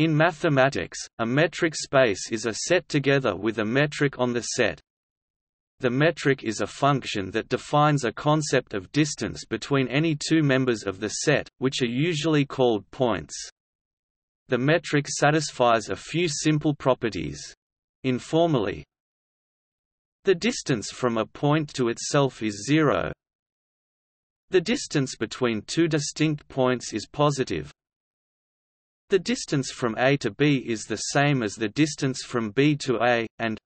In mathematics, a metric space is a set together with a metric on the set. The metric is a function that defines a concept of distance between any two members of the set, which are usually called points. The metric satisfies a few simple properties. Informally, the distance from a point to itself is zero. The distance between two distinct points is positive, the distance from A to B is the same as the distance from B to A, and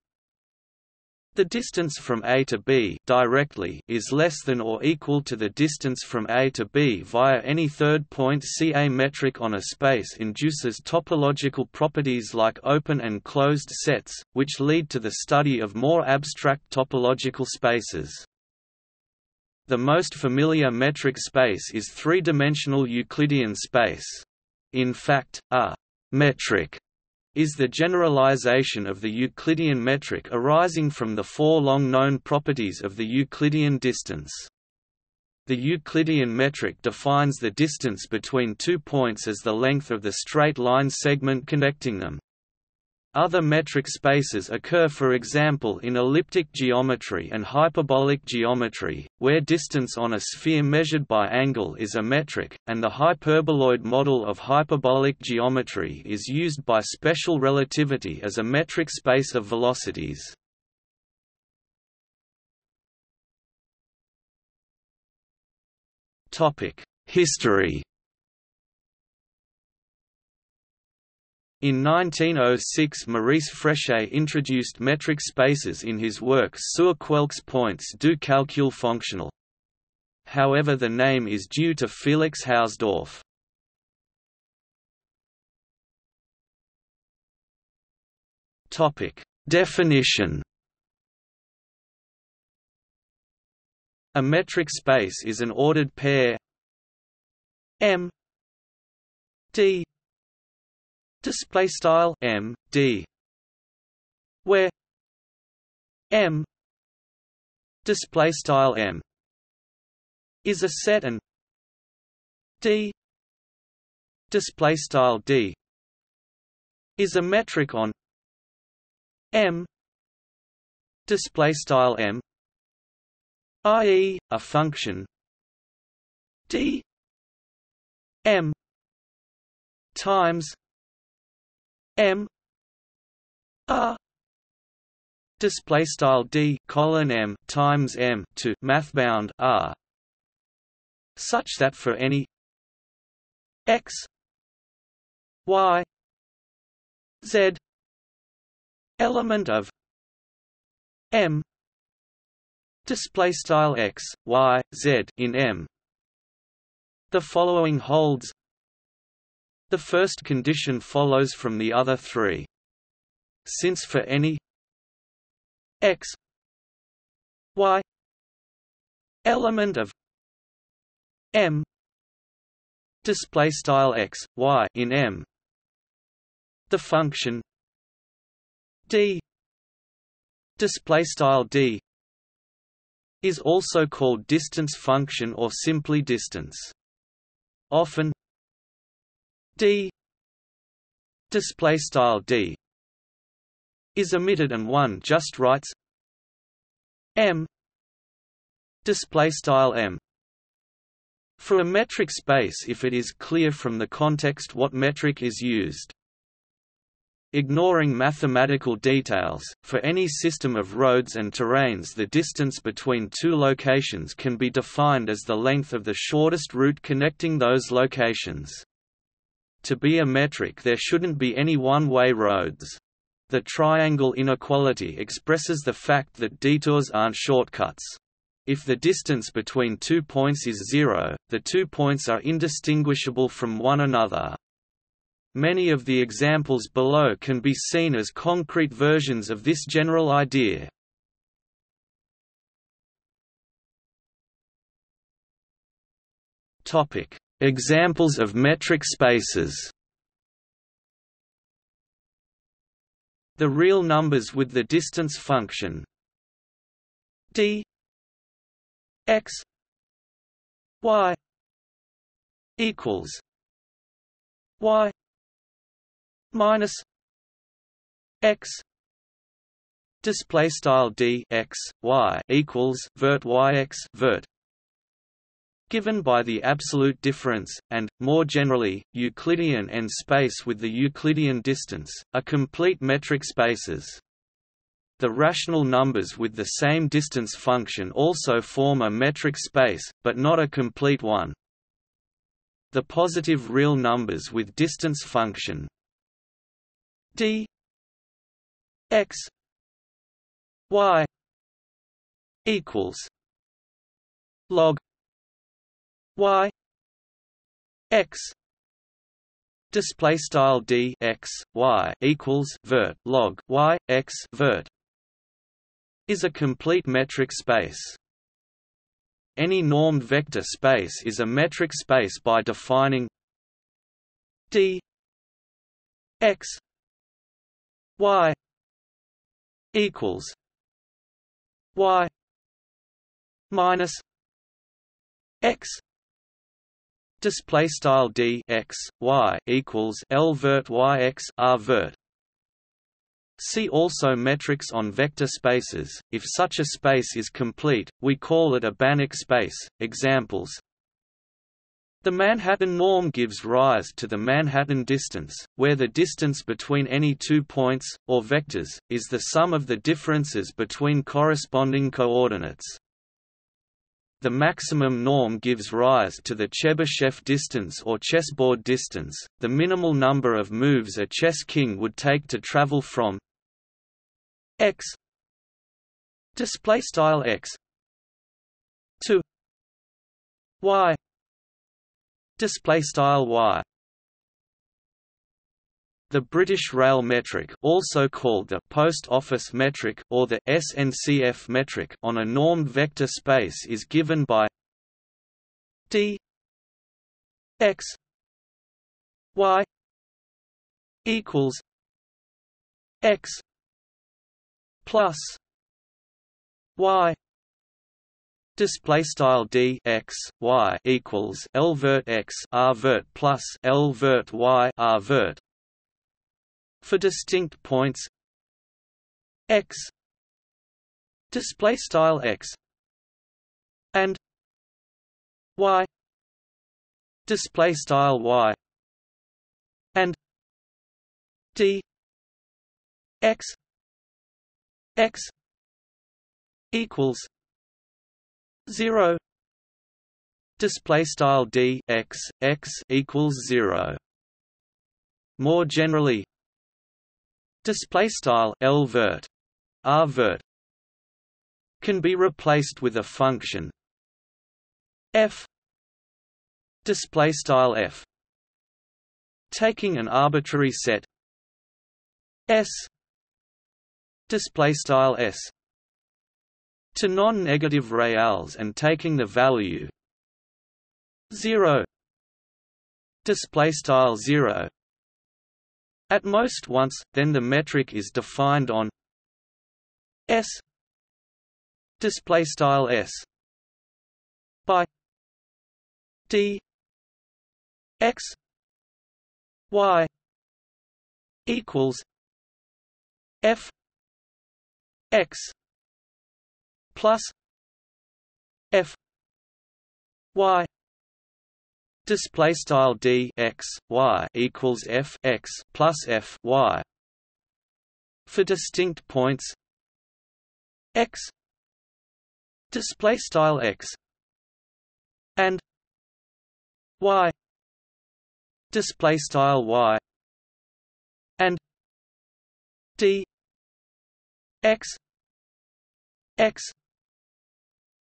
the distance from A to B directly is less than or equal to the distance from A to B via any third point. See a metric on a space induces topological properties like open and closed sets, which lead to the study of more abstract topological spaces. The most familiar metric space is three-dimensional Euclidean space. In fact, a metric is the generalization of the Euclidean metric arising from the four long-known properties of the Euclidean distance. The Euclidean metric defines the distance between two points as the length of the straight line segment connecting them. Other metric spaces occur for example in elliptic geometry and hyperbolic geometry, where distance on a sphere measured by angle is a metric, and the hyperboloid model of hyperbolic geometry is used by special relativity as a metric space of velocities. History In 1906 Maurice Fréchet introduced metric spaces in his work Sur quelques points du calcul fonctionnel. However the name is due to Felix Hausdorff. Definition A metric space is an ordered pair M D display style m d where m display style m is a set and d display style d is a metric on m display style m i.e. a function d m times M. R display style D colon M times M to mathbound R. Such that for any X Y Z element of M. Display style X Y Z in M. The following holds the first condition follows from the other three. Since for any x y element of m display style x y in m the function d display style d is also called distance function or simply distance often d. Display style d. Is omitted and one just writes m. Display style m. For a metric space if it is clear from the context what metric is used. Ignoring mathematical details, for any system of roads and terrains the distance between two locations can be defined as the length of the shortest route connecting those locations. To be a metric there shouldn't be any one-way roads. The triangle inequality expresses the fact that detours aren't shortcuts. If the distance between two points is zero, the two points are indistinguishable from one another. Many of the examples below can be seen as concrete versions of this general idea. Topic: Examples of metric spaces. The real numbers with the distance function. D. X. Y. Equals. Y. Minus x. Display style d x y equals vert y x vert given by the absolute difference, and, more generally, Euclidean n space with the Euclidean distance, are complete metric spaces. The rational numbers with the same distance function also form a metric space, but not a complete one. The positive real numbers with distance function d x y equals log y x display style d x y equals vert log y x vert is a complete metric space. Any normed vector space is a metric space by defining d x y equals y minus x display style d x y equals l vert y x r vert See also metrics on vector spaces. If such a space is complete, we call it a Banach space. Examples the Manhattan norm gives rise to the Manhattan distance, where the distance between any two points, or vectors, is the sum of the differences between corresponding coordinates. The maximum norm gives rise to the Chebyshev distance or chessboard distance, the minimal number of moves a chess king would take to travel from x display style x to y display style y the British rail metric also called the post office metric or the SNCF metric on a normed vector space is given by d x y equals x plus y. Display style d x y equals l vert x r vert plus l vert y r vert for distinct points. X. Display style x. And y. Display style y. And d. X. X. Equals 0 display style d x x equals 0 more generally display style l vert r vert can be replaced with a function. F. Display style f. Taking an arbitrary set. S. Display style s. To non-negative reals and taking the value. 0 display style 0 at most once then the metric is defined on s display style s by d x y equals f x plus f y display style d x y equals f x plus f y. For distinct points x. Display style x. And y. Display style y. And d. X. X.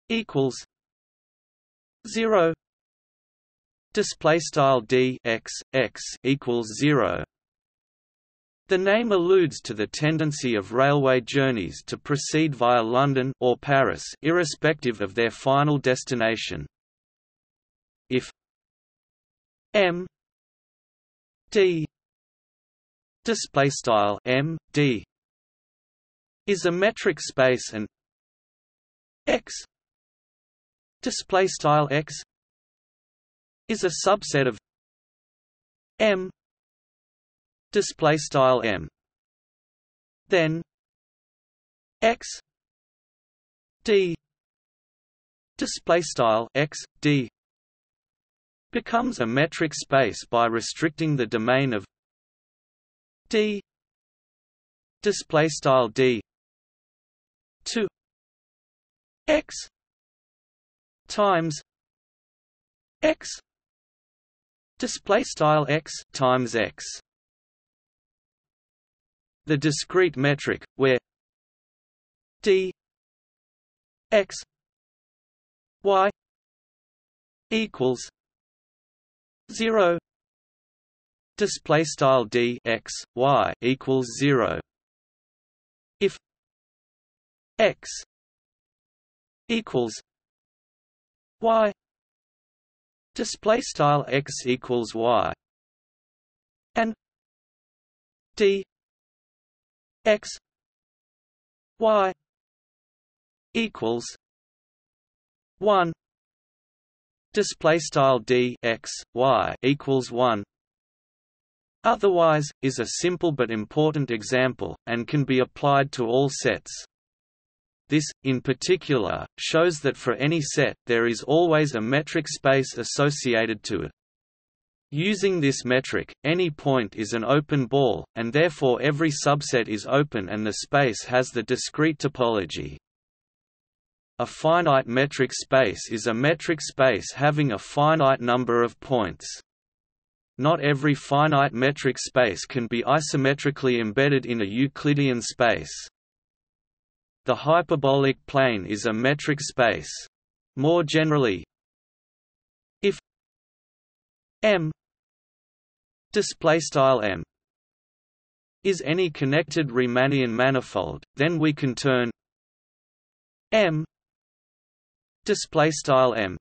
Equals 0 display style d x x equals 0 the name alludes to the tendency of railway journeys to proceed via London or Paris irrespective of their final destination. If m d display style m d is a metric space and x display style x is a subset of m display style m. Then x d display style x d becomes a metric space by restricting the domain of d display style d to x times x display style x times x. The discrete metric where d x y equals 0 display style d x y equals 0 if x equals y display style x equals y and d x y equals 1 display style d x y equals 1 otherwise is a simple but important example and can be applied to all sets this in particular shows that for any set there is always a metric space associated to it Using this metric, any point is an open ball, and therefore every subset is open and the space has the discrete topology. A finite metric space is a metric space having a finite number of points. Not every finite metric space can be isometrically embedded in a Euclidean space. The hyperbolic plane is a metric space. More generally, if M display style M is any connected Riemannian manifold, then we can turn M display style m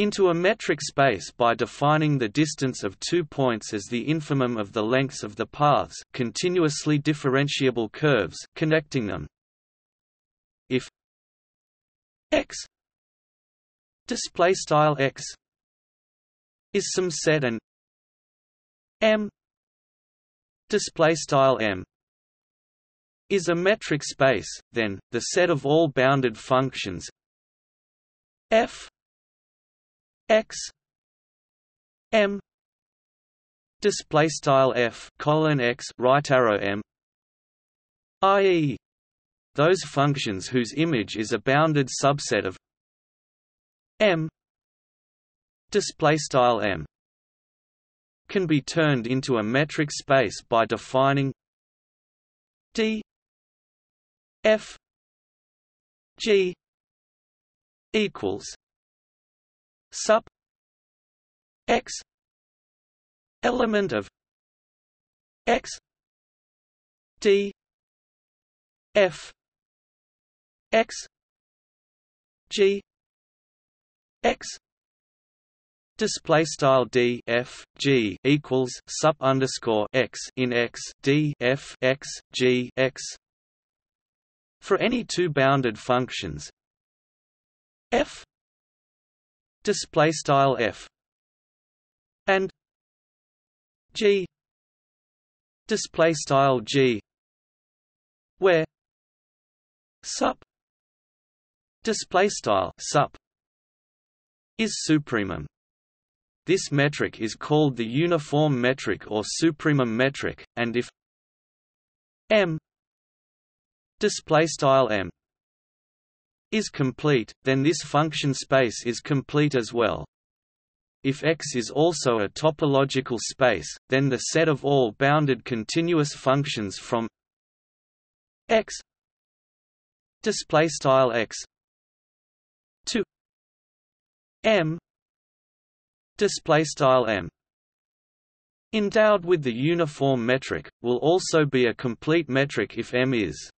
into a metric space by defining the distance of two points as the infimum of the lengths of the paths continuously differentiable curves connecting them. If x display style x is some set and m display style m is a metric space, then, the set of all bounded functions f x m display style f colon x right arrow m i.e. those functions whose image is a bounded subset of m display style m can be turned into a metric space by defining d f g equals sup x element of x d f x g x display style d f g equals sup underscore x in x d f x g x for any two bounded functions f display style f and g display style g where sup display style sup is supremum. This metric is called the uniform metric or supremum metric and if m display style m is complete, then this function space is complete as well. If X is also a topological space, then the set of all bounded continuous functions from X display style X to M display style M endowed with the uniform metric will also be a complete metric if M is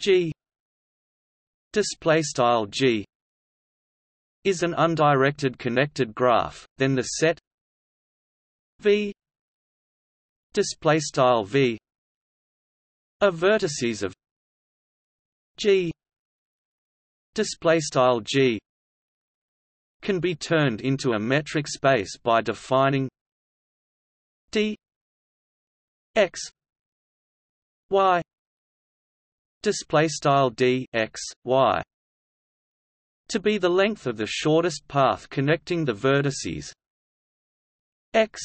G. Display style G is an undirected connected graph, then the set V. Display style V. Of vertices of G. Display style G can be turned into a metric space by defining d x y display style d x y. To be the length of the shortest path connecting the vertices. X.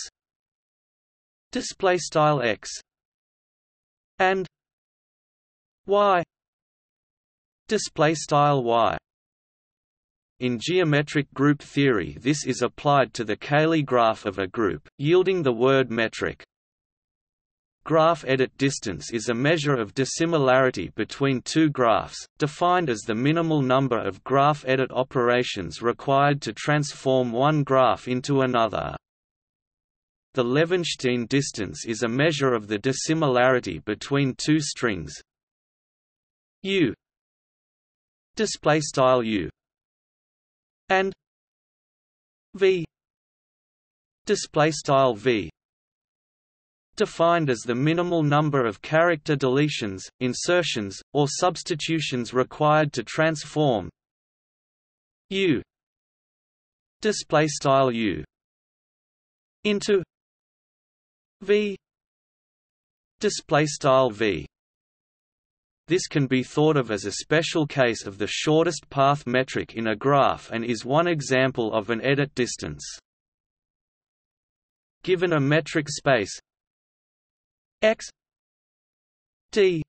Display style x. And y. Display style y. In geometric group theory this is applied to the Cayley graph of a group, yielding the word metric. Graph edit distance is a measure of dissimilarity between two graphs, defined as the minimal number of graph edit operations required to transform one graph into another. The Levenshtein distance is a measure of the dissimilarity between two strings. U. Display style u. And v. Display style v defined as the minimal number of character deletions, insertions, or substitutions required to transform u. Display style u. Into v. Display style v. This can be thought of as a special case of the shortest path metric in a graph and is one example of an edit distance. Given a metric space x d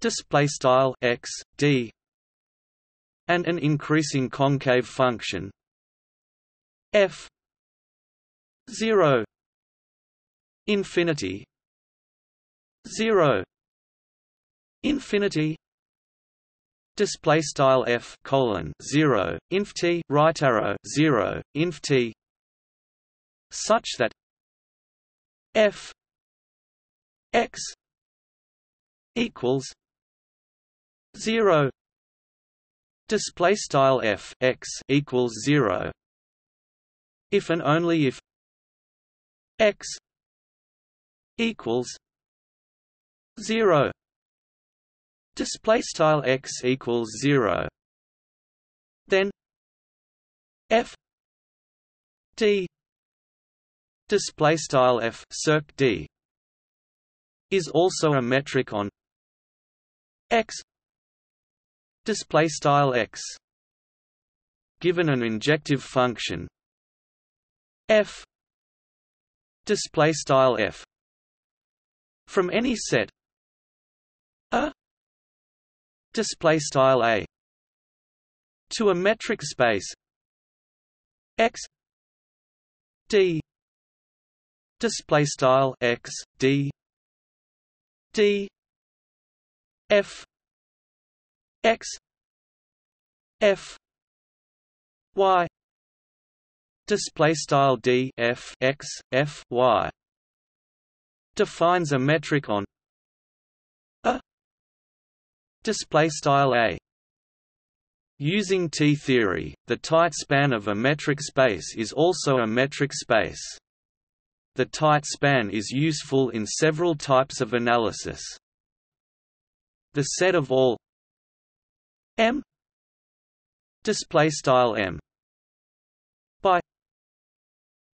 display style x d and an increasing concave function f 0 infinity 0 infinity display style f colon 0 inf t right arrow 0 inf t such that f x equals 0 display style f x equals 0 if and only if x equals 0 display style x equals 0 then f d. Display style f circ d is also a metric on x. Display style x. Given an injective function. F. Display style f. From any set. A. Display style a. To a metric space. X. D. Display style x d d f x f y display style d f x f y defines a metric on a display style a Using T-theory, the tight span of a metric space is also a metric space. The tight span is useful in several types of analysis. The set of all M display style M by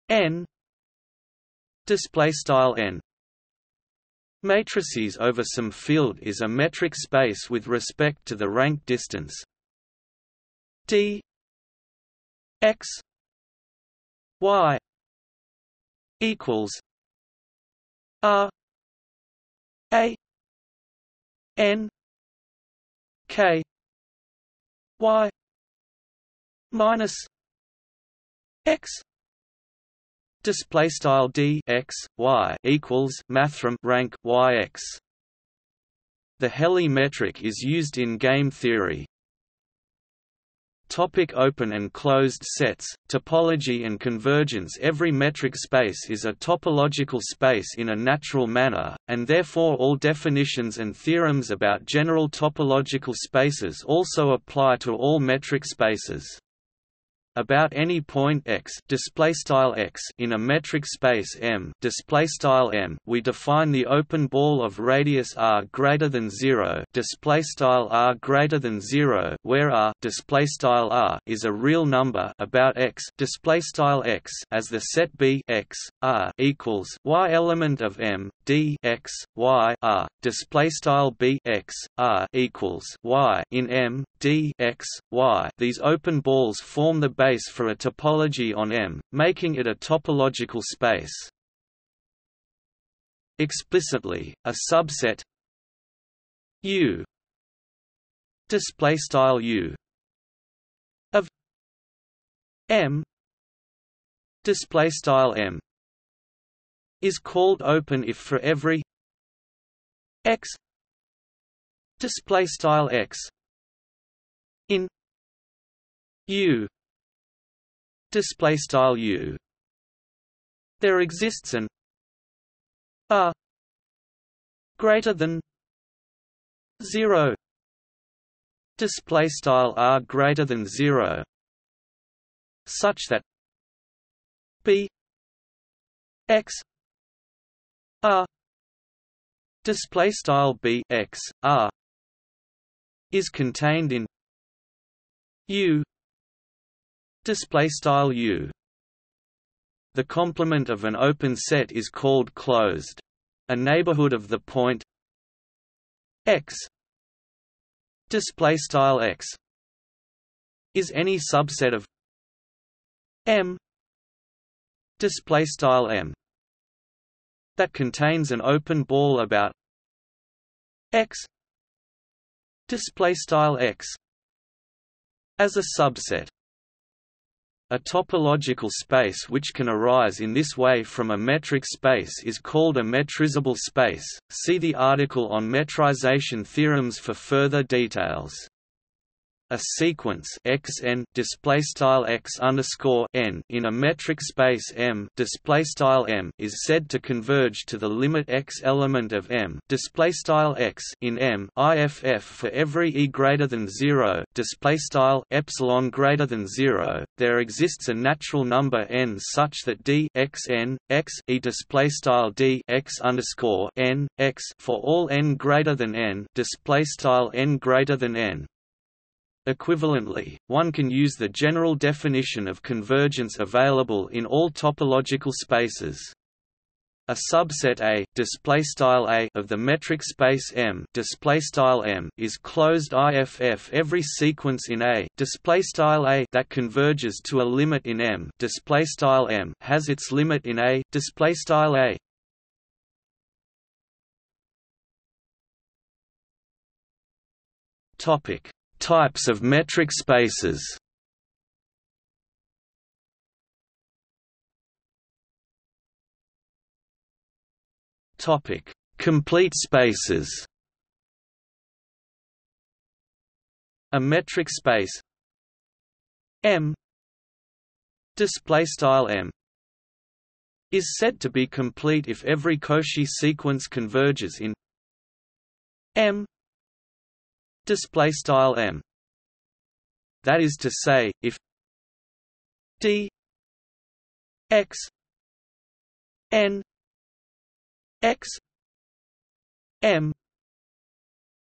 N display style N Matrices over some field is a metric space with respect to the rank distance d x y equals R A N K Y minus X display style d x y equals mathrm rank y x. The Helly metric is used in game theory, Topic open and closed sets, topology and convergence Every metric space is a topological space in a natural manner, and therefore all definitions and theorems about general topological spaces also apply to all metric spaces. About any point x display style x in a metric space M display style M we define the open ball of radius r greater than 0 display style r greater than 0 where r display style r is a real number about x display style x as the set B x r equals y element of M d x y r display style B x r equals y in M d x y. These open balls form the base for a topology on M, making it a topological space. Explicitly, a subset U display style U of M display style M is called open if for every x display style x in u display style u. There exists an r greater than 0 display style r greater than 0 such that b x r display style b x r is contained in u display style u. The complement of an open set is called closed. A neighborhood of the point x display style x is any subset of m display style m that contains an open ball about x display style x as a subset a topological space which can arise in this way from a metric space is called a metrizable space. See the article on metrization theorems for further details. A sequence xn display style x underscore n in a metric space M is said to converge to the limit x element of M in M IFF for every e greater than zero display style epsilon greater than zero. There exists a natural number n such that d x n x e display style d x underscore n x for all n greater than n display style n greater than n Equivalently, one can use the general definition of convergence available in all topological spaces. A subset A, display style A of the metric space M, display style M is closed IFF every sequence in A, display style A that converges to a limit in M, display style M has its limit in A, display style A. Topic Types of metric spaces. Topic: Complete spaces. A metric space. M. Display style M. Is said to be complete if every Cauchy sequence converges in M display style m. That is to say if d x n x m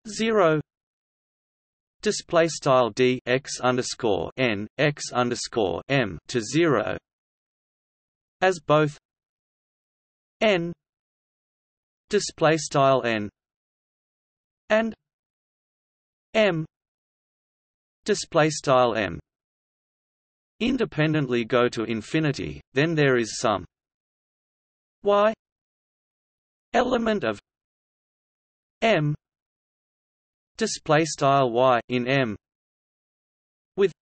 0 display style d x underscore n x underscore m to 0 as both n display style n and m. Display style m. Independently go to infinity then there is some y. Element of m. Display style y in m. With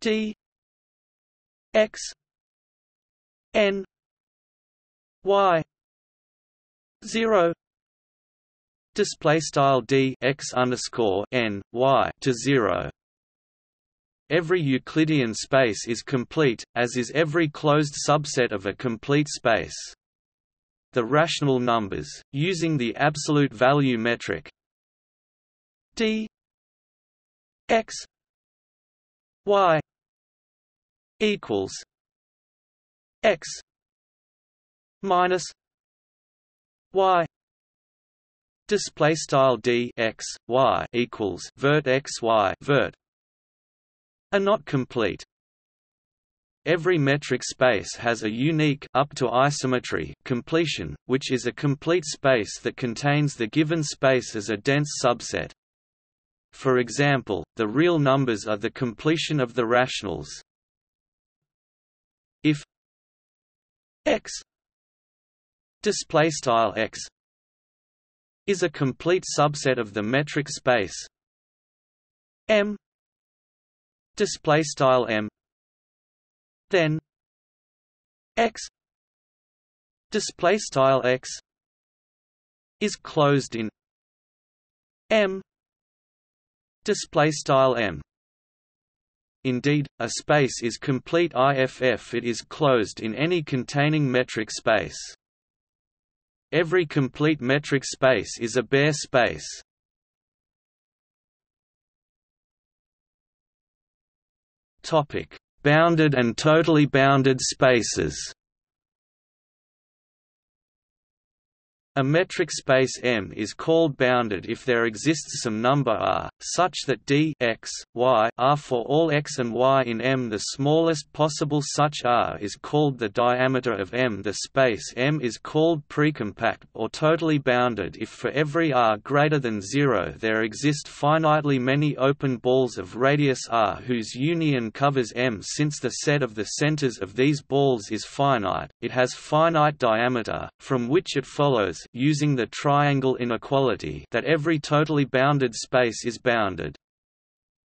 d. X. N. Y. 0 display style d x underscore n y to zero. Every Euclidean space is complete, as is every closed subset of a complete space. The rational numbers, using the absolute value metric d x y equals x minus y display style d x y equals vert x y vert are not complete Every metric space has a unique up to isometry completion, which is a complete space that contains the given space as a dense subset. For example, the real numbers are the completion of the rationals. If x display style x is a complete subset of the metric space M display style M. Then X display style X is closed in M display style M. Indeed, a space is complete IFF it is closed in any containing metric space. Every complete metric space is a Baire space. Topic: Bounded and totally bounded spaces. A metric space M is called bounded if there exists some number r, such that d x, y are for all x and y in M. The smallest possible such r is called the diameter of M. The space M is called precompact or totally bounded if for every r greater than 0 there exist finitely many open balls of radius r whose union covers M. Since the set of the centers of these balls is finite, it has finite diameter, from which it follows using the triangle inequality that every totally bounded space is bounded.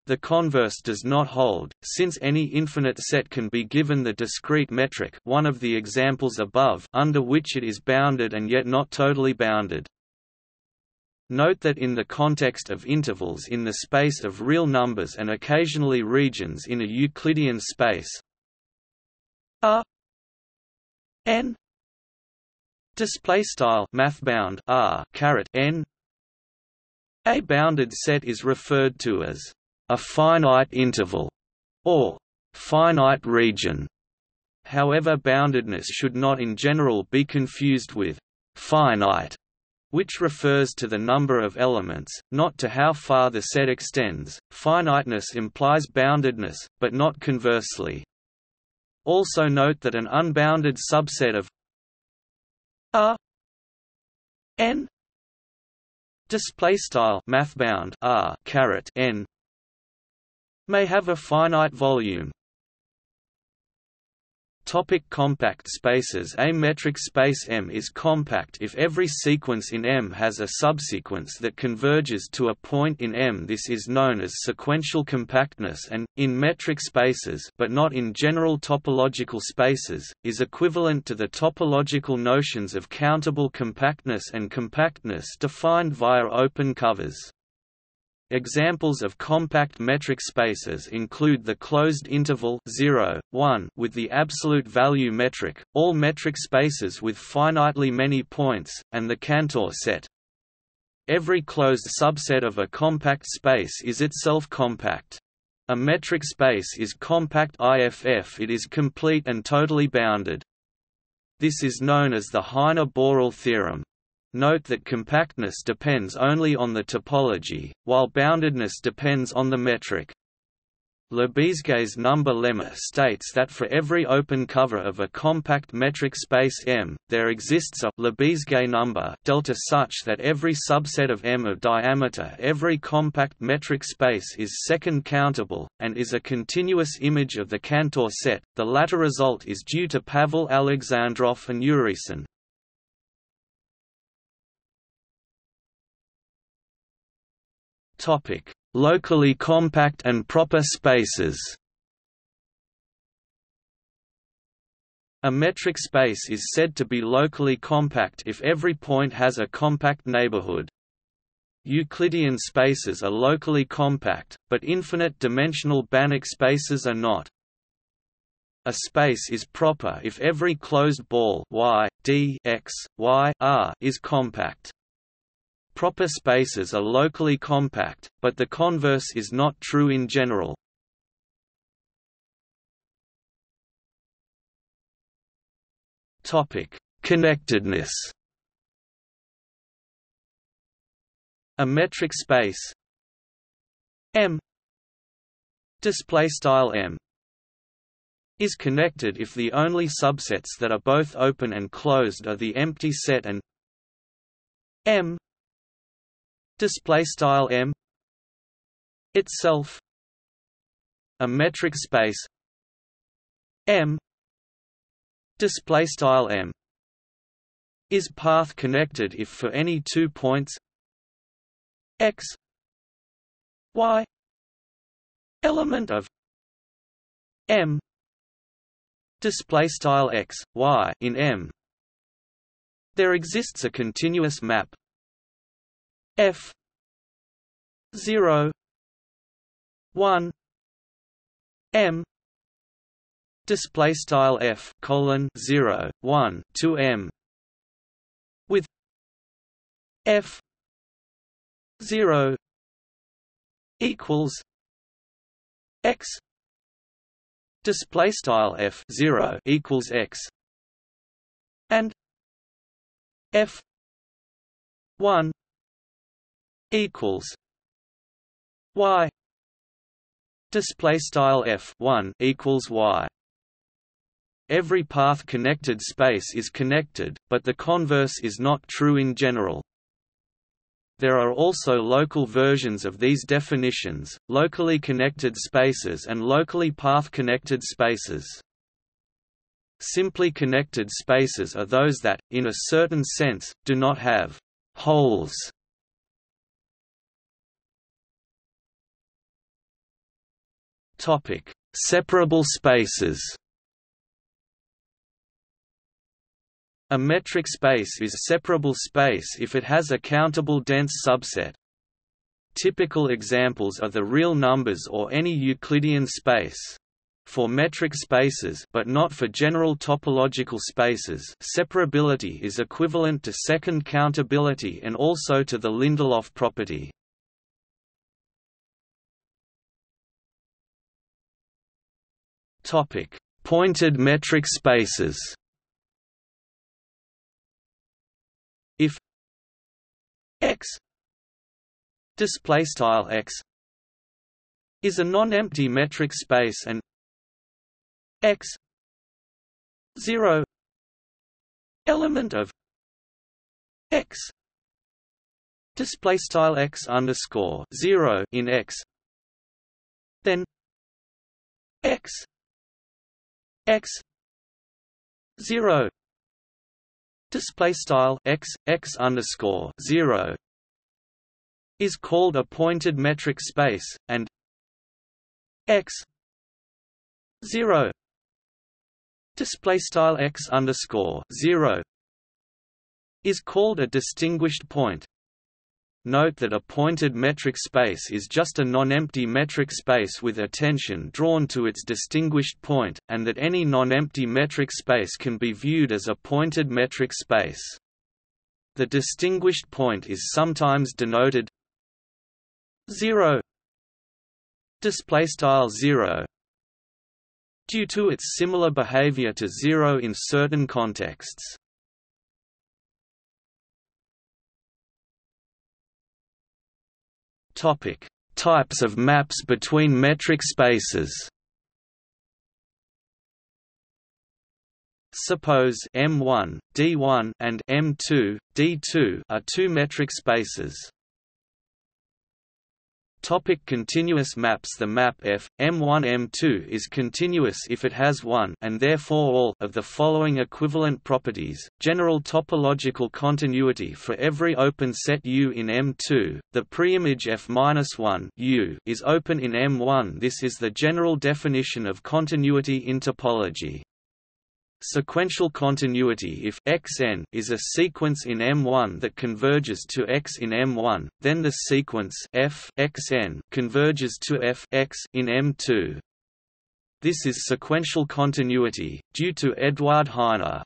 The converse does not hold, since any infinite set can be given the discrete metric one of the examples above under which it is bounded and yet not totally bounded. Note that in the context of intervals in the space of real numbers and occasionally regions in a Euclidean space a n display style math bound r caret n a bounded set is referred to as a finite interval or finite region however boundedness should not in general be confused with finite which refers to the number of elements, not to how far the set extends. Finiteness implies boundedness, but not conversely. Also note that an unbounded subset of R N display style mathbound R caret N may have a finite volume Topic compact spaces A metric space M is compact if every sequence in M has a subsequence that converges to a point in M this is known as sequential compactness and, in metric spaces but not in general topological spaces, is equivalent to the topological notions of countable compactness and compactness defined via open covers. Examples of compact metric spaces include the closed interval 0, 1 with the absolute value metric, all metric spaces with finitely many points, and the Cantor set. Every closed subset of a compact space is itself compact. A metric space is compact IFF it is complete and totally bounded. This is known as the Heine-Borel theorem. Note that compactness depends only on the topology, while boundedness depends on the metric. Lebesgue's number lemma states that for every open cover of a compact metric space M, there exists a Lebesgue number delta such that every subset of M of diameter every compact metric space is second countable, and is a continuous image of the Cantor set. The latter result is due to Pavel Alexandrov and Urysohn. Topic: Locally compact and proper spaces. A metric space is said to be locally compact if every point has a compact neighborhood. Euclidean spaces are locally compact, but infinite-dimensional Banach spaces are not. A space is proper if every closed ball y, d x, y, r is compact. Proper spaces are locally compact, but the converse is not true in general. Topic: Connectedness. A metric space M display style M is connected if the only subsets that are both open and closed are the empty set and M display style M itself a metric space M display style M is path connected if for any two points x y element of M display style x y in M. There exists a continuous map f 0 1 m display style f colon 0 1 to m with f 0 equals x display style f 0 equals x and f 1 equals y display style f 1 equals y every path connected space is connected but the converse is not true in general there are also local versions of these definitions, locally connected spaces and locally path-connected spaces. Simply connected spaces are those that, in a certain sense, do not have holes. Topic: Separable spaces. A metric space is separable space if it has a countable dense subset. Typical examples are the real numbers or any Euclidean space. For metric spaces but not for general topological spaces separability is equivalent to second countability and also to the Lindelof property. Pointed metric spaces. If x display style x is a non-empty metric space and x 0 element of x display style x underscore 0 in x then x x 0 display style x x underscore 0 is called a pointed metric space and x 0 display style x underscore 0 is called a distinguished point Note that a pointed metric space is just a non-empty metric space with attention drawn to its distinguished point, and that any non-empty metric space can be viewed as a pointed metric space. The distinguished point is sometimes denoted 0 display style 0 due to its similar behavior to 0 in certain contexts. Topic: Types of maps between metric spaces. Suppose M1, D1 and M2, D2 are two metric spaces. Topic continuous maps The map F, M1-M2 is continuous if it has one and therefore all of the following equivalent properties, general topological continuity for every open set U in M2, the preimage F-1 U is open in M1 This is the general definition of continuity in topology. Sequential continuity If xn is a sequence in M1 that converges to x in M1, then the sequence f xn converges to f x in M2. This is sequential continuity, due to Eduard Heine.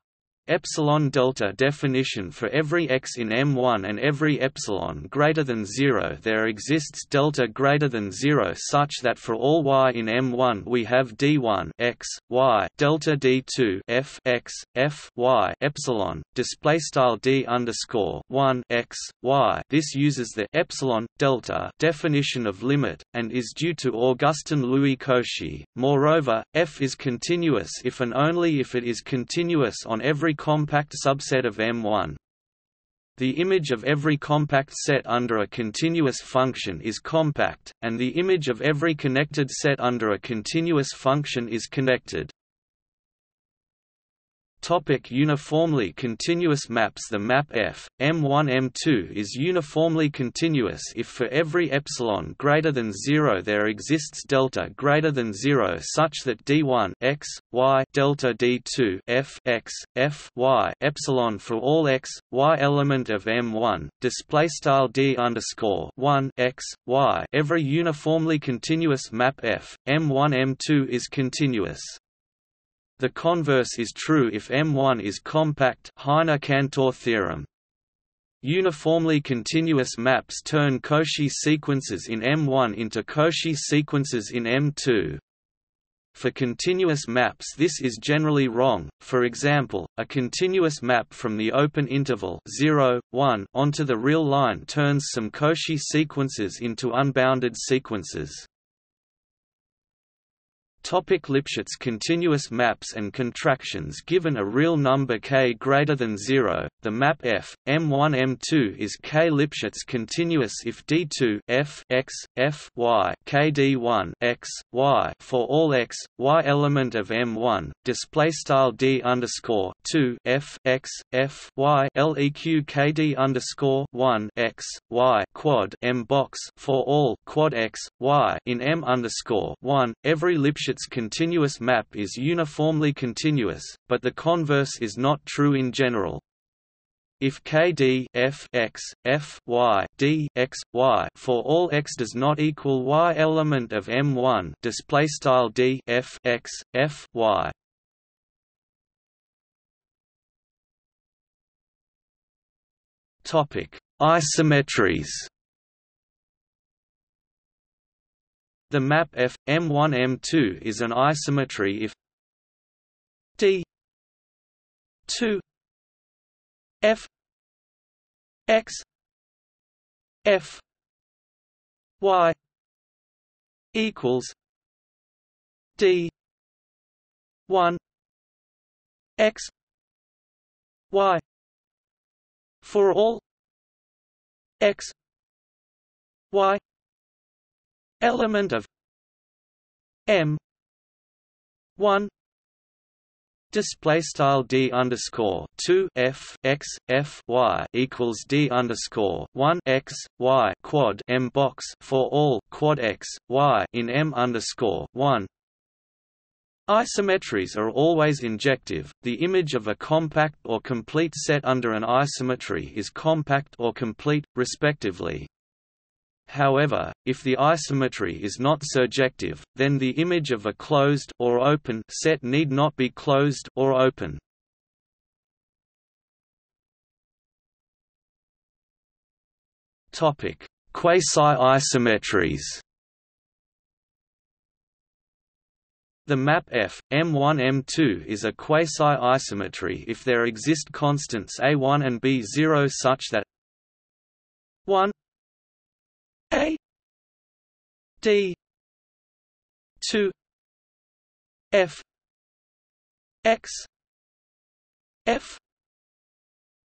Epsilon delta definition for every x in M1 and every epsilon greater than 0 there exists delta greater than 0 such that for all y in M1 we have d1 x y delta d2 f x f y epsilon display style d underscore 1 x y. This uses the epsilon delta definition of limit and is due to Augustin Louis Cauchy. Moreover f is continuous if and only if it is continuous on every compact subset of M1. The image of every compact set under a continuous function is compact, and the image of every connected set under a continuous function is connected. Topic uniformly continuous maps The map F, M1 M2 is uniformly continuous if for every epsilon greater than 0 there exists delta greater than 0 such that D1 x, y delta D2 f x, f y epsilon for all x, y element of M1 display style D underscore 1 x, y every uniformly continuous map F, M1 M2 is continuous. The converse is true if M1 is compact Heine-Cantor theorem. Uniformly continuous maps turn Cauchy sequences in M1 into Cauchy sequences in M2. For continuous maps this is generally wrong, for example, a continuous map from the open interval 0, 1 onto the real line turns some Cauchy sequences into unbounded sequences. Topic Lipschitz continuous maps and contractions Given a real number k greater than 0, the map F, M1 M2 is k Lipschitz continuous if D2 f x, f y k D1 x, y for all x, y element of M1, display style D underscore 2 f x, f y leq kd underscore 1 x, y quad M box for all quad x, y in M underscore 1, every Lipschitz Lipschitz continuous map is uniformly continuous, but the converse is not true in general. If Kd f x f y d x y for all x does not equal y element of M1 display style d f x f y. Topic: Isometries. The map F M1 M2 is an isometry if D 2 F X F Y equals D one X Y for all X Y element of M one display style d underscore 2 f x f y equals d underscore 1 x y quad m box for all quad x y in m underscore 1 Isometries are always injective. The image of a compact or complete set under an isometry is compact or complete, respectively. However, if the isometry is not surjective, then the image of a closed or open set need not be closed or open. Topic: Quasi-isometries. The map F, M1 M2 is a quasi-isometry if there exist constants A1 and B0 such that 1 a D two F X F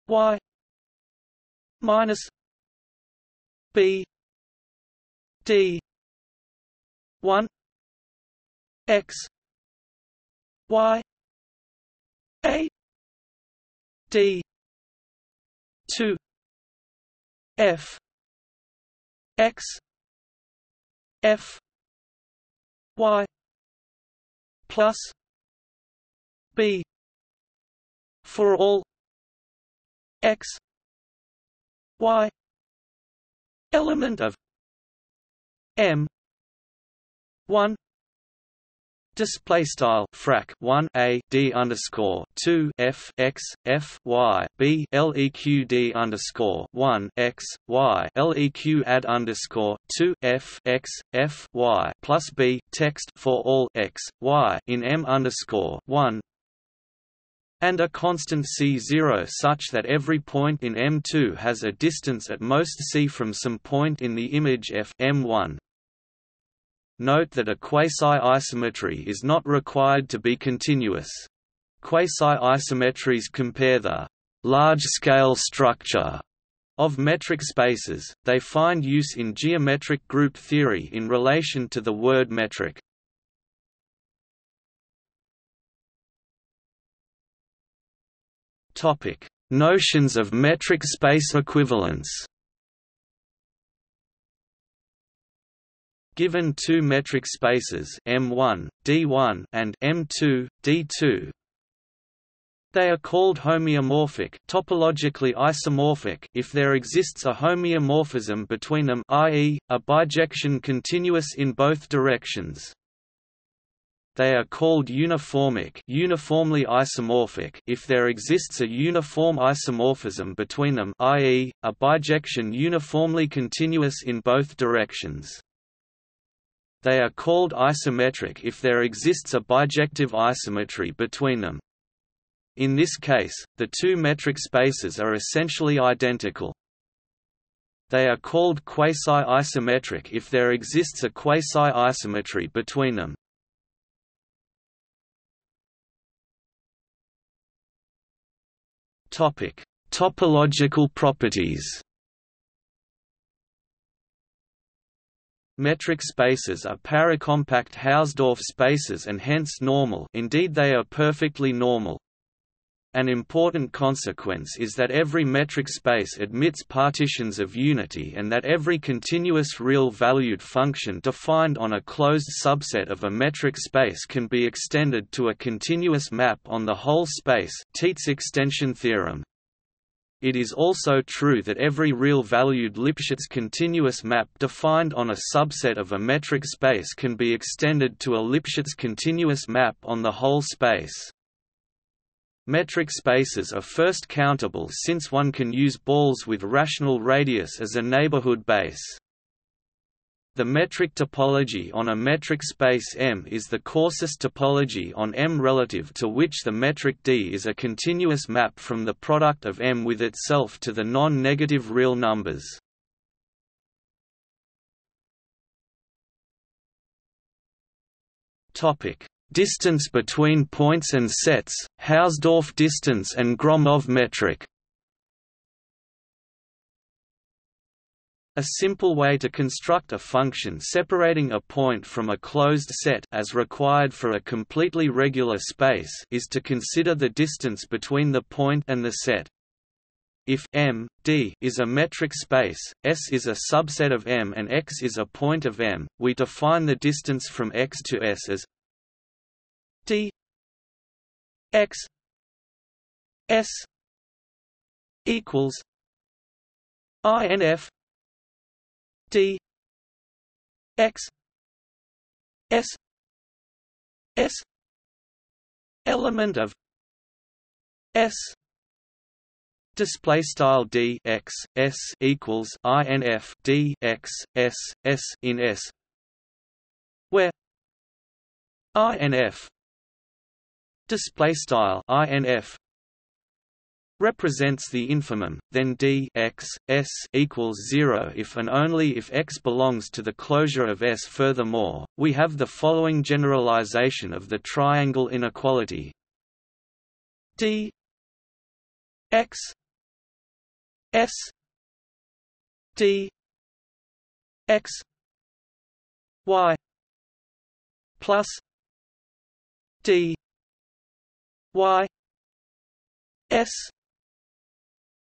Y minus B D one X Y A D two F x f y plus b for all x y element of m 1 Display style frac 1 a d underscore 2 f x f y b leq d underscore 1 x y leq add underscore 2 f x f y plus b text for all x y in m underscore 1 and a constant c0 such that every point in M2 has a distance at most c from some point in the image f M1. Note that a quasi-isometry is not required to be continuous. Quasi-isometries compare the large-scale structure of metric spaces, they find use in geometric group theory in relation to the word metric. Notions of metric space equivalence Given two metric spaces M1, D1 and M2, D2, they are called homeomorphic topologically isomorphic if there exists a homeomorphism between them i.e., a bijection continuous in both directions. They are called uniformic uniformly isomorphic if there exists a uniform isomorphism between them i.e., a bijection uniformly continuous in both directions. They are called isometric if there exists a bijective isometry between them. In this case, the two metric spaces are essentially identical. They are called quasi-isometric if there exists a quasi-isometry between them. Topic: Topological properties. Metric spaces are paracompact Hausdorff spaces and hence normal indeed they are perfectly normal. An important consequence is that every metric space admits partitions of unity and that every continuous real-valued function defined on a closed subset of a metric space can be extended to a continuous map on the whole space Tietze extension theorem. It is also true that every real-valued Lipschitz continuous map defined on a subset of a metric space can be extended to a Lipschitz continuous map on the whole space. Metric spaces are first countable since one can use balls with rational radius as a neighborhood base. The metric topology on a metric space M is the coarsest topology on M relative to which the metric D is a continuous map from the product of M with itself to the non-negative real numbers. Topic: Distance between points and sets, Hausdorff distance and Gromov metric A simple way to construct a function separating a point from a closed set as required for a completely regular space is to consider the distance between the point and the set. If M, D is a metric space, S is a subset of M and X is a point of M, we define the distance from X to S as D X S equals I N F d x s s element of s display style d x s equals inf d x s s in s where inf display style inf represents the infimum, then d x s equals 0 if and only if x belongs to the closure of S. Furthermore, we have the following generalization of the triangle inequality d x s d x y plus d y s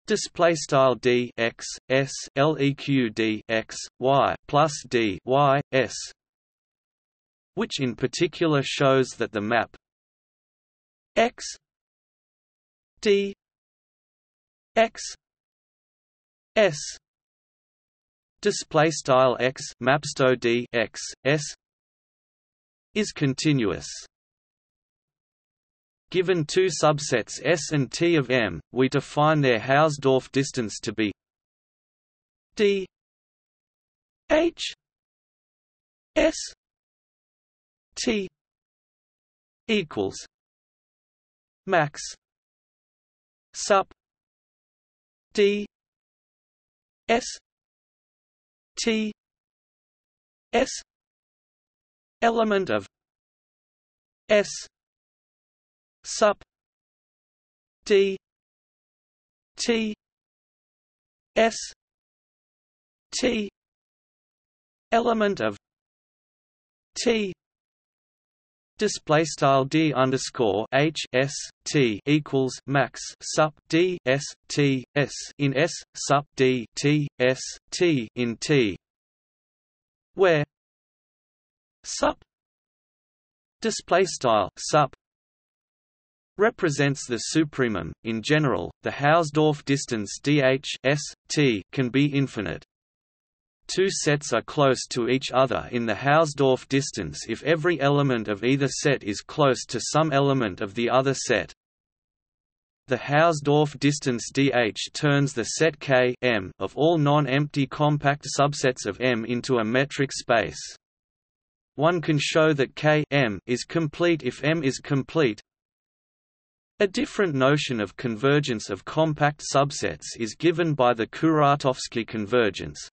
display style d x s leq d x y plus d y s, which in particular shows that the map x d x s display style x mapsto d x s is continuous. Given two subsets S and T of M, we define their Hausdorff distance to be d h s t equals max sup d s t s element of s sup d t s t element of t display style d underscore h s t equals max sup d s t s in s sup d t s t in t where sup display style sup represents the supremum. In general, the Hausdorff distance dh s, t can be infinite. Two sets are close to each other in the Hausdorff distance if every element of either set is close to some element of the other set. The Hausdorff distance dh turns the set K M of all non-empty compact subsets of M into a metric space. One can show that K M is complete if M is complete. A different notion of convergence of compact subsets is given by the Kuratowski convergence,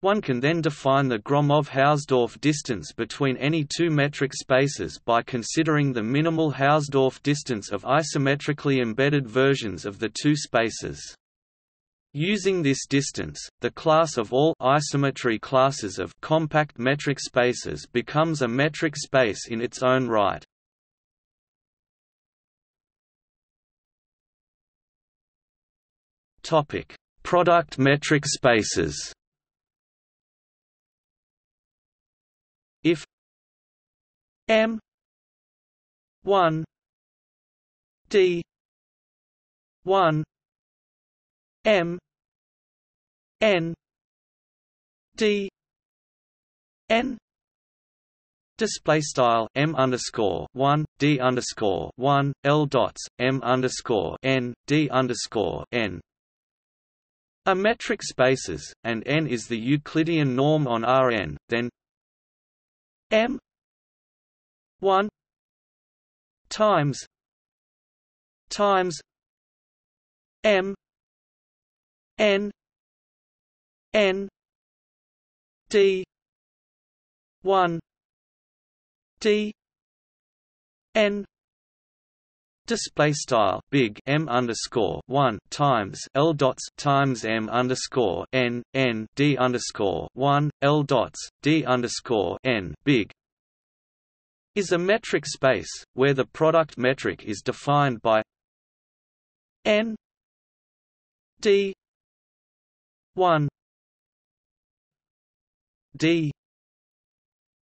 one can then define the Gromov-Hausdorff distance between any two metric spaces by considering the minimal Hausdorff distance of isometrically embedded versions of the two spaces. Using this distance, the class of all isometry classes of compact metric spaces becomes a metric space in its own right. Topic: Product metric spaces. if m 1 d 1 m n d n Display style m underscore one d underscore one l dots m underscore n d underscore n are metric spaces, and n is the Euclidean norm on Rn. Then M one times times M N N D one D N display style big M underscore one times L dots times M underscore N N D underscore one L dots D underscore N big is a metric space where the product metric is defined by N D one D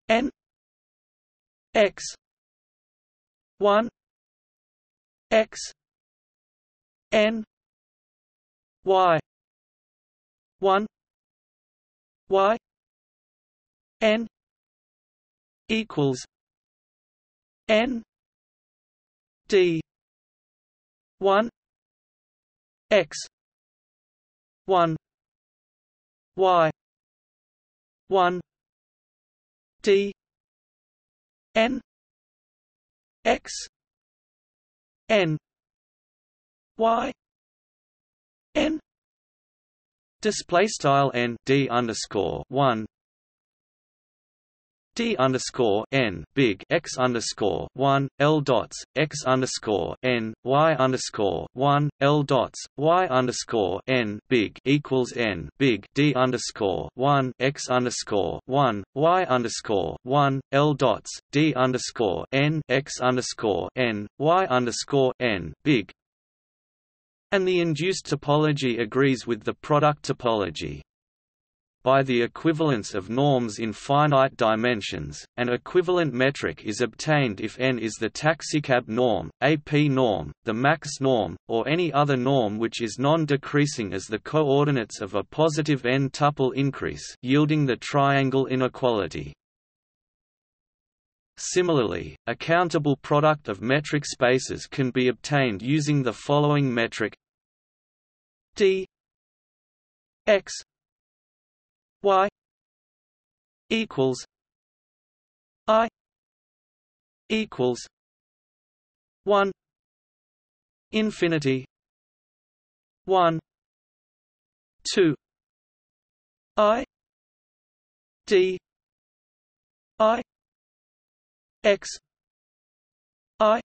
N X one x n y 1 y n equals n d 1 x 1 y 1 d n x n y n. Display style n d underscore one d underscore n big x underscore one l dots x underscore n y underscore one l dots y underscore n big equals n big d underscore one x underscore one y underscore one l dots d underscore n x underscore n y underscore n big. And the induced topology agrees with the product topology by the equivalence of norms in finite dimensions, an equivalent metric is obtained if n is the taxicab norm, AP norm, the max norm, or any other norm which is non-decreasing as the coordinates of a positive n tuple increase yielding the triangle inequality. Similarly, a countable product of metric spaces can be obtained using the following metric d x y equals i equals 1 infinity 1 2 i d i x i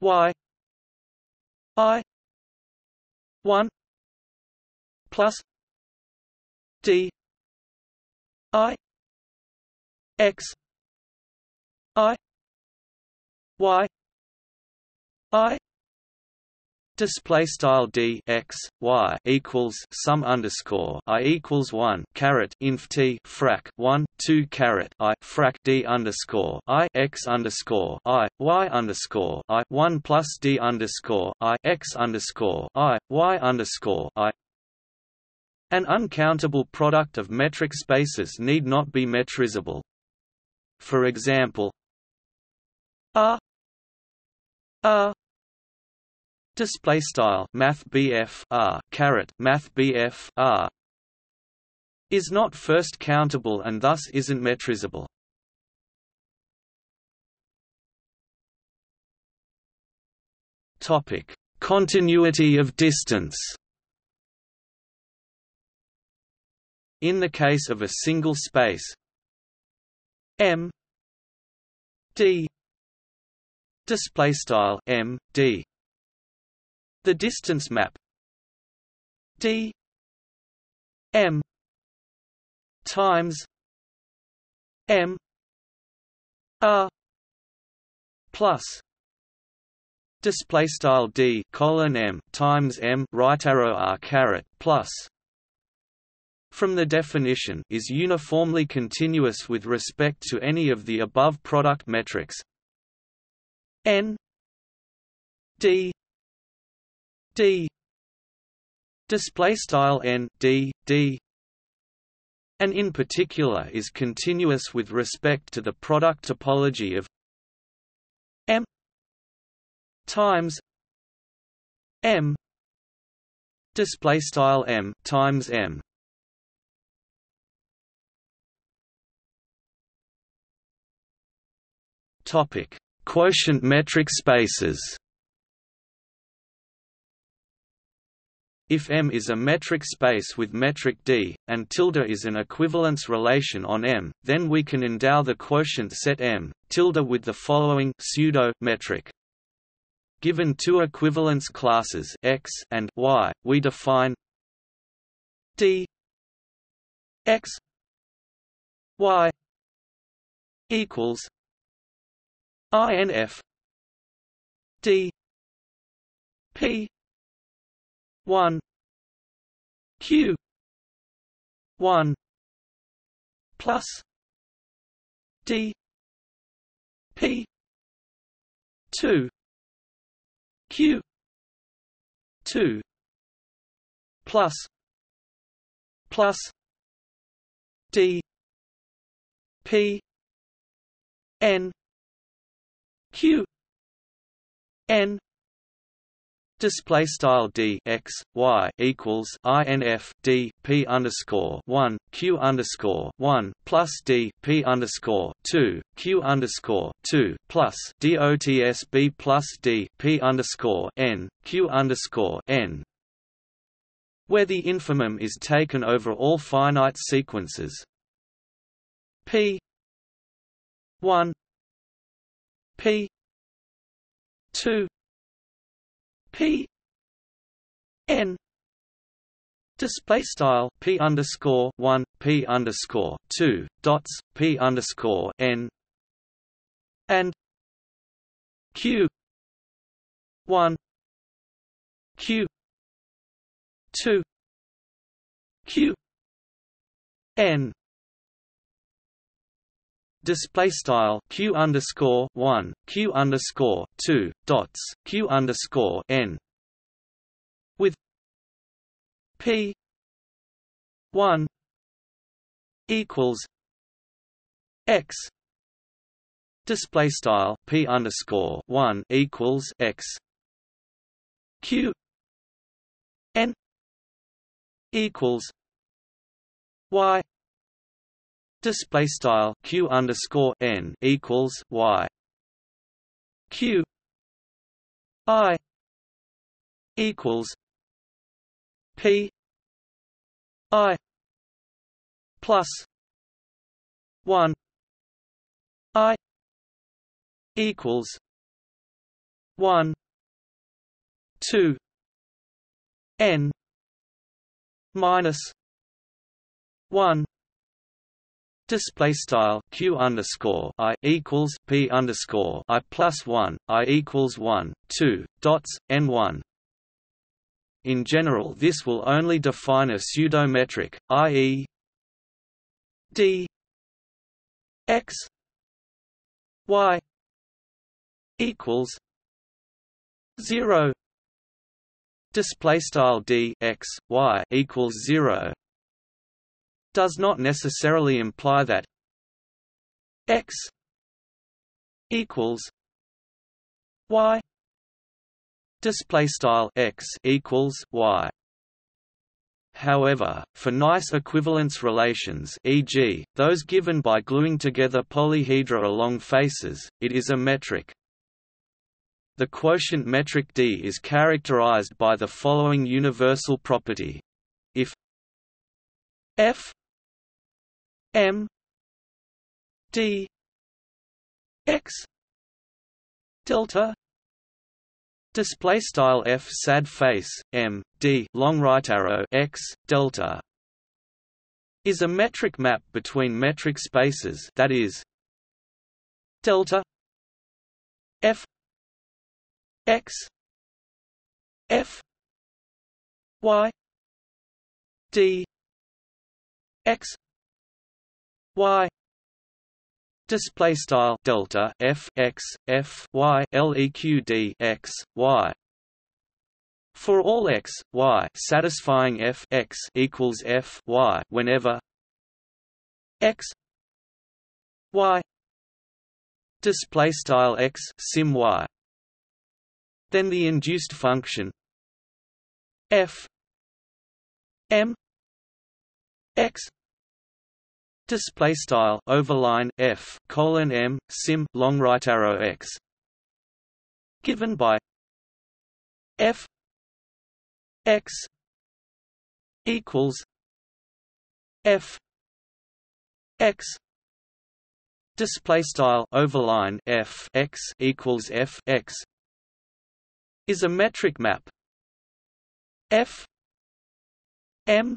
y i 1 plus d i x i y i Display style d x y equals sum underscore i equals one caret inf t frac one two caret i frac d underscore i x underscore i y underscore i one plus d underscore i x underscore i y underscore i. An uncountable product of metric spaces need not be metrizable. For example, r r Display style Math R caret Math R is not first countable and thus isn't metrizable. Topic: Continuity of distance. In the case of a single space. M D display style M D. The distance map d m times m r plus. Display style d colon m times m right arrow r caret plus from the definition is uniformly continuous with respect to any of the above product metrics. N d d display style n d d and in particular is continuous with respect to the product topology of m times m display style m times m topic quotient metric spaces If M is a metric space with metric D, and tilde is an equivalence relation on M, then we can endow the quotient set M, tilde with the following pseudo metric. Given two equivalence classes X and Y, we define D X Y equals INF D P one Q one plus D P two Q two plus plus D P N Q. N. Display style d x y equals inf d p underscore one q underscore one plus d p underscore two q underscore two plus dots b plus d p underscore n q underscore n, where the infimum is taken over all finite sequences. P. one p. two. P. N. Display style P underscore one P underscore two dots P underscore N. And Q. one. Q. two. Q. N display style q underscore one q underscore two dots q underscore n. With p one equals x. Display style p underscore one equals x. Q n equals y display style q underscore n equals y. Q i equals p i plus 1 i equals 1 2 n minus 1 Display style q underscore i equals p underscore i plus one i equals one two dots n one. In general, this will only define a pseudometric, i.e. d x y equals zero. Display style d x y equals zero does not necessarily imply that x equals y display style x equals y However, for nice equivalence relations e.g., those given by gluing together polyhedra along faces, it is a metric. The quotient metric D is characterized by the following universal property. If f M. D. X. Delta. Display style f sad face m. D. Long right arrow x delta. Is a metric map between metric spaces that is delta. F. X. F. Y. D. X y display style delta f x f y leq x y. For all x y satisfying f x equals f y whenever x y. Display style x sim y. Then the induced function f m x display style overline f colon m sim long right arrow x. Given by f x equals f x. Display style overline f x equals f x is a metric map. F m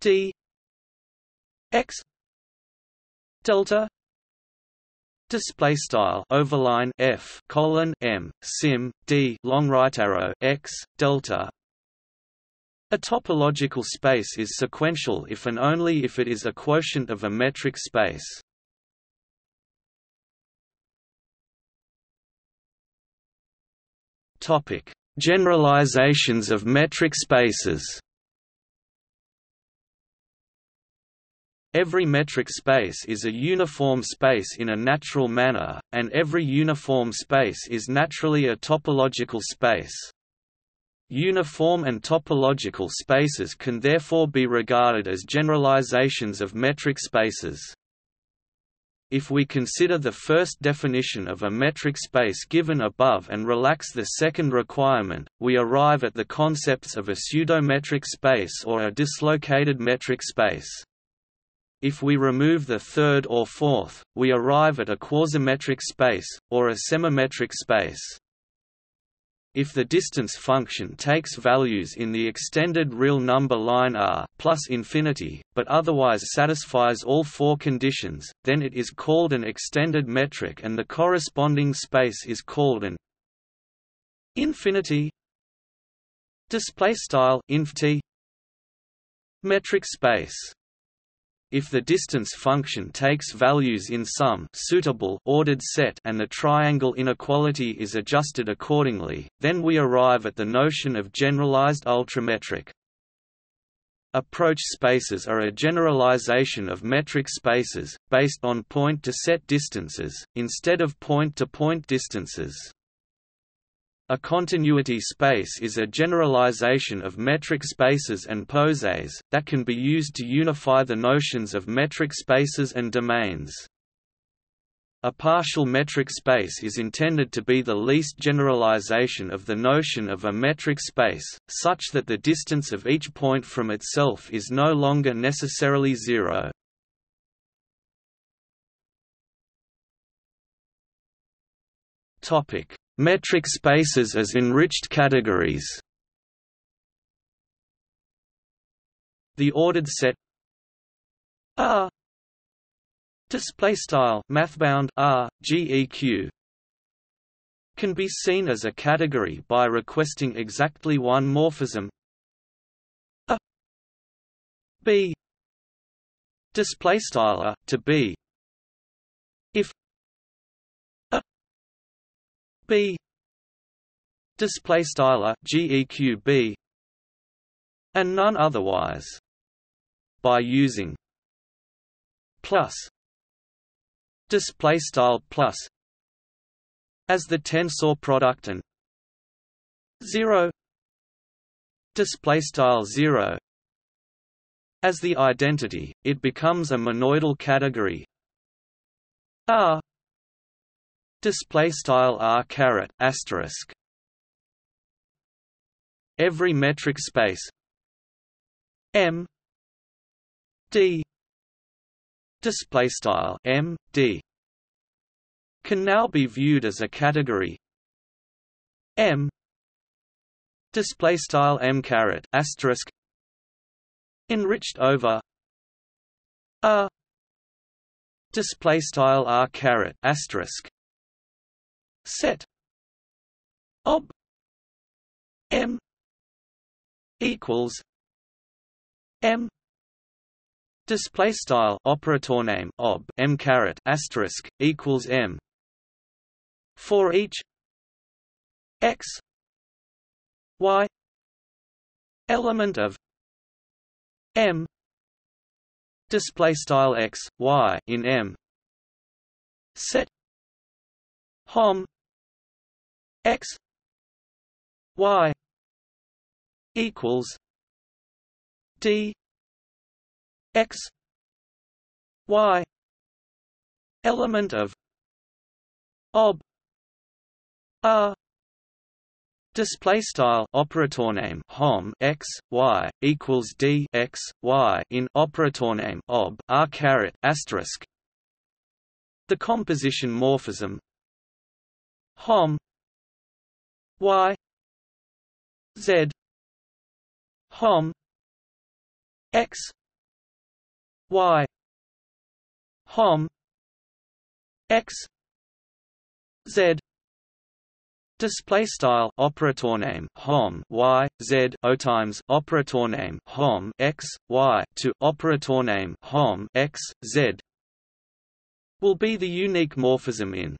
d x delta display style overline f colon m sim d long right arrow x delta. A topological space is sequential if and only if it is a quotient of a metric space. Topic generalizations of metric spaces Every metric space is a uniform space in a natural manner, and every uniform space is naturally a topological space. Uniform and topological spaces can therefore be regarded as generalizations of metric spaces. If we consider the first definition of a metric space given above and relax the second requirement, we arrive at the concepts of a pseudometric space or a dislocated metric space. If we remove the third or fourth, we arrive at a quasimetric space, or a semimetric space. If the distance function takes values in the extended real number line r plus infinity, but otherwise satisfies all four conditions, then it is called an extended metric and the corresponding space is called an infinity display style inft metric space if the distance function takes values in some suitable ordered set and the triangle inequality is adjusted accordingly, then we arrive at the notion of generalized ultrametric. Approach spaces are a generalization of metric spaces, based on point-to-set distances, instead of point-to-point -point distances. A continuity space is a generalization of metric spaces and posets, that can be used to unify the notions of metric spaces and domains. A partial metric space is intended to be the least generalization of the notion of a metric space, such that the distance of each point from itself is no longer necessarily zero. Topic: Metric spaces as enriched categories. The ordered set. R display style. Mathbound. R GEQ can be seen as a category by requesting exactly one morphism. A. B. Display style. To b b. Display style geq b. And none otherwise. By using plus. Display style plus. As the tensor product and 0 display style 0 as the identity it becomes a monoidal category. R display style r caret asterisk. Every metric space. M. D. Display style m d. Can now be viewed as a category. M. Display style m caret asterisk. Enriched over. R display style r caret asterisk set. Ob. M. Equals. M. Display style operator name ob m caret asterisk equals m. For each. X. Y. Element of. M. Display style x y in m. Set. Hom x y equals d x y element of ob r Display style operator name hom x y equals d x y in operator name ob r caret asterisk. The composition morphism hom y z hom x y hom x z Display style operator name hom y z o times operator name hom x y to operator name hom x z will be the unique morphism in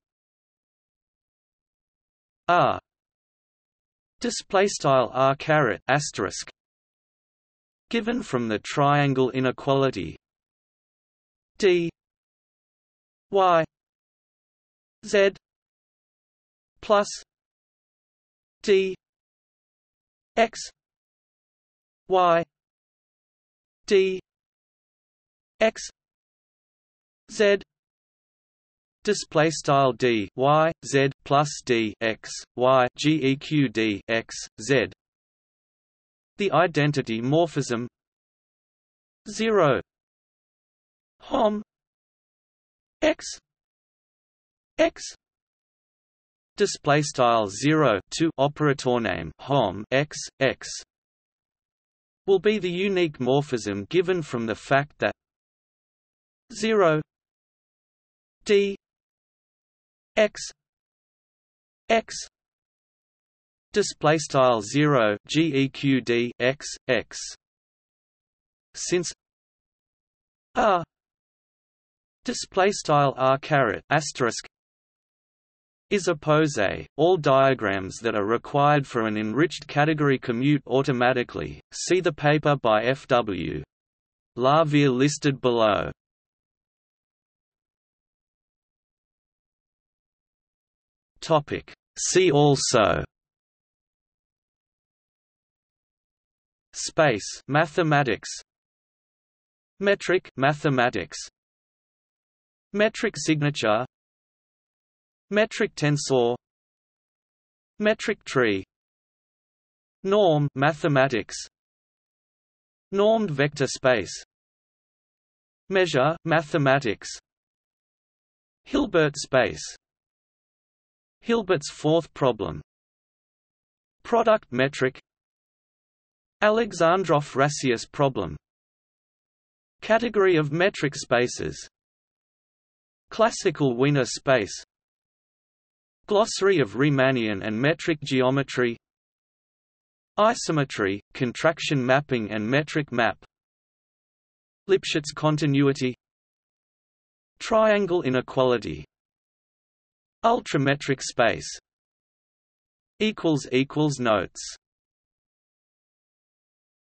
R display style R caret asterisk. Given from the triangle inequality. D. Y. Z. Plus. D. X. Y. D. X. Z display style d y z plus d x y geq d x z. The identity morphism. Zero. Hom. X. X. Display style 0 to operator name hom x x will be the unique morphism given from the fact that 0 d x x. Display style 0 geqd x x. Since r display style r caret asterisk is a poset, all diagrams that are required for an enriched category commute automatically, see the paper by F.W. Lawvere listed below. See also. Space. Mathematics. Metric. Mathematics. Metric signature. Metric tensor. Metric tree. Norm. Mathematics. Normed vector space. Measure. Mathematics. Hilbert space Hilbert's fourth problem. Product metric. Alexandrov-Rassias problem. Category of metric spaces. Classical Wiener space. Glossary of Riemannian and metric geometry. Isometry, contraction mapping and metric map. Lipschitz continuity. Triangle inequality Ultrametric space. Notes